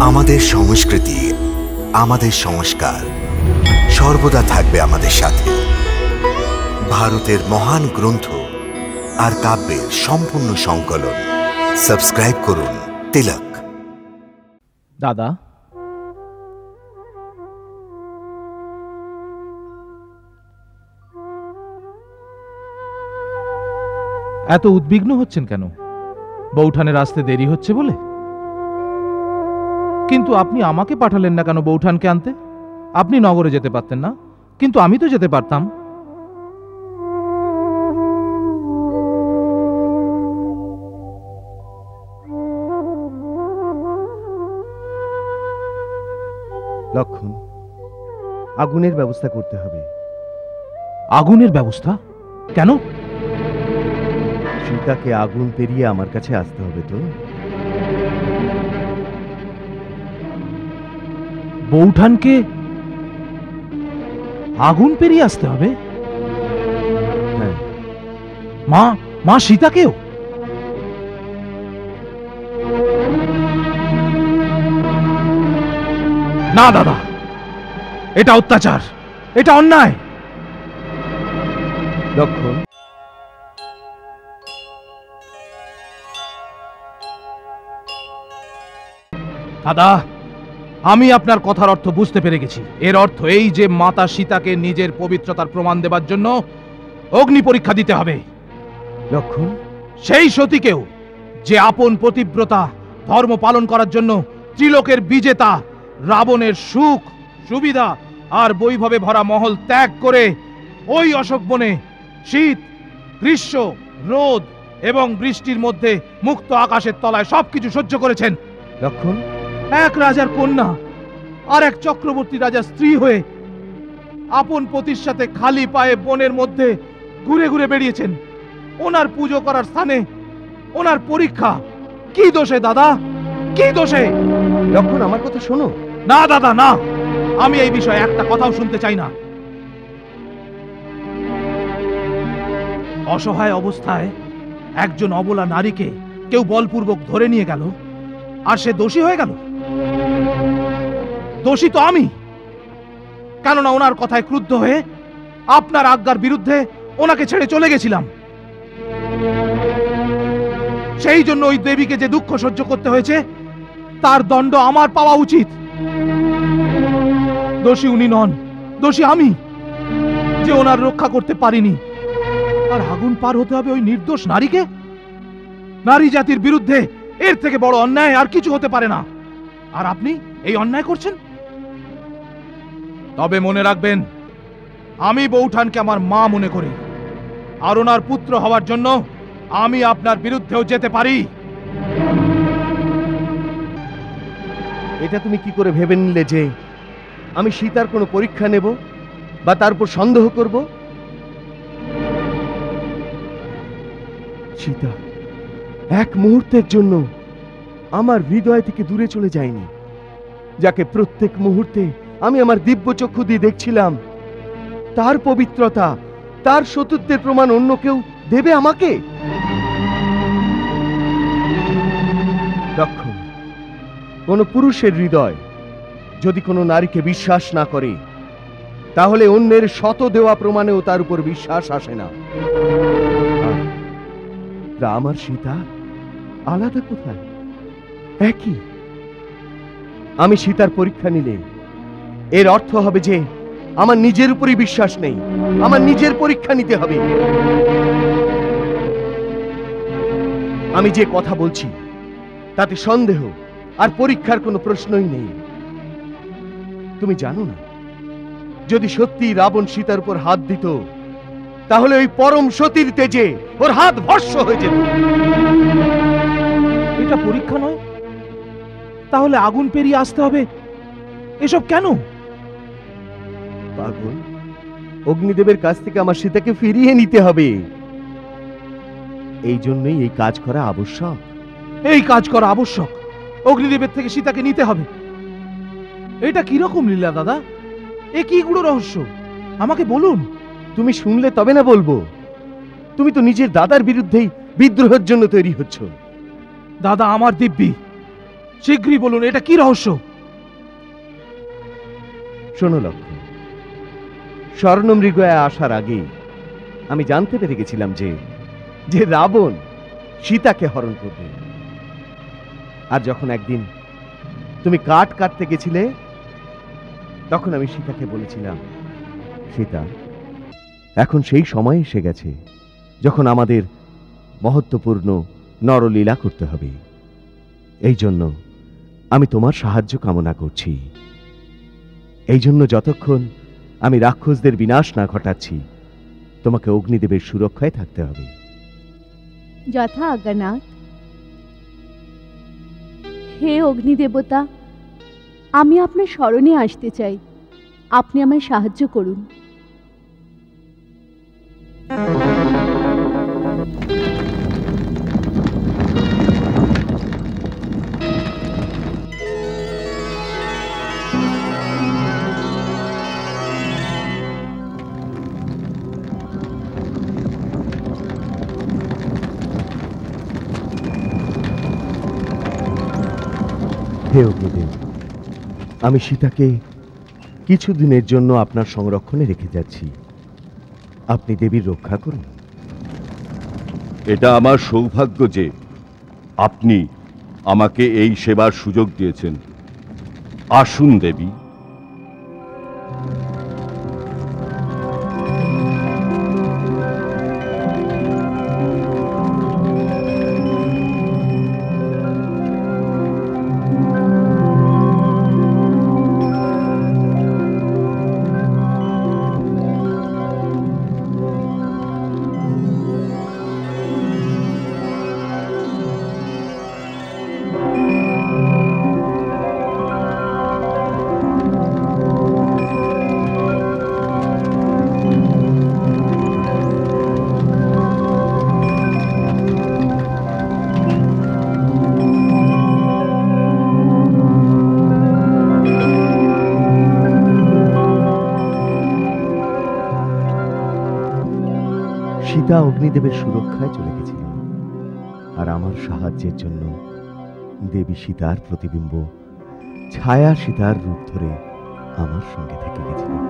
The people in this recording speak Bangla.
আমাদের সংস্কৃতি, আমাদের সংস্কার সর্বদা থাকবে আমাদের সাথে। ভারতের মহান গ্রন্থ আর কাব্যের সম্পূর্ণ সংকলন। সাবস্ক্রাইব করুন তিলক। দাদা। এত উদ্বিগ্ন হচ্ছেন কেন? বৌঠানের আসতে দেরি হচ্ছে বলে? কিন্তু আপনি আমাকে পাঠালেন না কেন বৌঠানকে আনতে? আপনি নগরে যেতে পারতেন না। কিন্তু আমি তো যেতে পারতাম। লক্ষণ আগুনের ব্যবস্থা করতে হবে। আগুনের ব্যবস্থা? কেন? সীতাকে আগুন পেরিয়ে আমার কাছে আসতে হবে তো। বৌঠানকে আগুন পেরিয়ে আসতে হবে? হ্যাঁ। মা মা সীতাকেও? না দাদা এটা অত্যাচার এটা অন্যায়। লক্ষণ। দাদা আমি আপনার কথার অর্থ বুঝতে পেরে গেছি। এর অর্থ এই যে মাতা সীতাকে নিজের পবিত্রতার প্রমাণ দেবার জন্য অগ্নি পরীক্ষা দিতে হবে। লক্ষণ? সেই সতীকেও যে আপন প্রতিব্রতা ধর্ম পালন করার জন্য ত্রিলোকের বিজেতা রাবণের সুখ সুবিধা আর বৈভবে ভরা মহল ত্যাগ করে ওই অশোক বনে শীত গ্রীষ্ম রোদ এবং বৃষ্টির মধ্যে মুক্ত আকাশের তলায় সবকিছু সহ্য করেছেন। লক্ষণ? এক রাজার কন্যা আর এক চক্রবর্তী রাজার স্ত্রী হয়ে আপন পতির সাথে খালি পায়ে বনের মধ্যে ঘুরে ঘুরে বেরিয়েছেন ওনার পুজো করার স্থানে ওনার পরীক্ষা। কি দোষে দাদা? কি দোষে? লক্ষণ আমার কথা শোনো। না দাদা না। আমি এই বিষয়ে একটা কথাও শুনতে চাই না। অসহায় অবস্থায় একজন অবলা নারীকে কেউ বলপূর্বক ধরে নিয়ে গেল আর সে দোষী হয়ে গেল? দোষী তো আমি। কেননা ওনার কথায় ক্রুদ্ধ হয়ে আপনার আজ্ঞার বিরুদ্ধে ওনাকে ছেড়ে চলে গেছিলাম। সেই জন্য ওই দেবীকে যে দুঃখ সহ্য করতে হয়েছে, তার দণ্ড আমার পাওয়া উচিত। দোষী উনি নন, দোষী আমি, যে ওনার রক্ষা করতে পারিনি। আর আগুন পার হতে হবে ওই নির্দোষ নারীকে? নারী জাতির বিরুদ্ধে এর থেকে বড় অন্যায় আর কিছু হতে পারে না। আর আপনি এই অন্যায় করছেন? তবে মনে রাখবেন, আমি বৌঠানকে আমার মা মনে করি। আর ওনার পুত্র হওয়ার জন্য আমি আপনার বিরুদ্ধেও যেতে পারি। এটা তুমি কি করে ভেবে নিলে যে আমি সীতার কোনো পরীক্ষা নেব বা তার উপর সন্দেহ করব? সীতা, এক মুহূর্তের জন্য আমার হৃদয় থেকে দূরে চলে যায়নি, যাকে প্রত্যেক মুহূর্তে আমি আমার দিব্য চক্ষু দিয়ে দেখছিলাম। তার পবিত্রতা, তার সতীত্বের প্রমাণ অন্য কেউ দেবে আমাকে? লক্ষণ কোনো পুরুষের হৃদয় যদি কোনো নারীকে বিশ্বাস না করে, তাহলে অন্যের শত দেওয়া প্রমাণেও তার উপর বিশ্বাস আসে না। আর সীতা আলাদা কোথায়? একই। আমি সীতার পরীক্ষা নিলে এর অর্থ হবে যে আমার নিজের উপরই বিশ্বাস নেই। আমার নিজের পরীক্ষা নিতে হবে। আমি যে কথা বলছি, তাতে সন্দেহ আর পরীক্ষার কোনো প্রশ্নই নেই। তুমি জানো না, যদি সত্যি রাবণ সীতার উপর হাত দিত, তাহলে ওই পরম সতীর তেজে ওর হাত ভস্য হয়ে যেত। এটা পরীক্ষা নয়? তাহলে আগুন পেরিয়ে আসতে হবে? এসব কেন? পাগল। অগ্নিদেবের কাছ থেকে আমার সীতাকে ফিরিয়ে নিতে হবে। এই জন্যই এই কাজ করা আবশ্যক। এই কাজ করা আবশ্যক। অগ্নিদেবের থেকে সীতাকে নিতে হবে। এটা কীরকম লীলা দাদা? এ কি গুলো রহস্য? আমাকে বলুন। তুমি শুনলে তবে না বলব। তুমি তো নিজের দাদার বিরুদ্ধেই বিদ্রোহের জন্য তৈরি হচ্ছ। দাদা আমার দিব্যি। শীঘ্রই বলুন এটা কি রহস্য? শোনো লক্ষ্য স্বর্ণমৃগয়া আসার আগেই আমি জানতে পেরে গেছিলাম যে যে রাবণ সীতাকে হরণ করবে। আর যখন একদিন তুমি কাঠ কাটতে গেছিলে, তখন আমি সীতাকে বলেছিলাম, সীতা, এখন সেই সময় এসে গেছে যখন আমাদের মহত্বপূর্ণ নরলীলা করতে হবে। এই জন্য আমি তোমার সাহায্য কামনা করছি। এই জন্য যতক্ষণ আমি রাক্ষসদের বিনাশ না ঘটাচ্ছি। তোমাকে অগ্নিদেবের সুরক্ষায় থাকতে হবে। যথা আজ্ঞানাথ। হে অগ্নিদেবতা, আমি আপনার স্মরণে আসতে চাই। আপনি আমায় সাহায্য করুন। আমি সীতাকে কিছুদিনের জন্য আপনার সংরক্ষণে রেখে যাচ্ছি। আপনি দেবীর রক্ষা করুন। এটা আমার সৌভাগ্য যে আপনি আমাকে এই সেবার সুযোগ দিয়েছেন। আসুন দেবী। সীতা অগ্নিদেবের সুরক্ষায় চলে গেছিলেন আর আমার সাহায্যের জন্য দেবী সীতার প্রতিবিম্ব, ছায়া সীতার রূপ ধরে আমার সঙ্গে থেকে গেছিলেন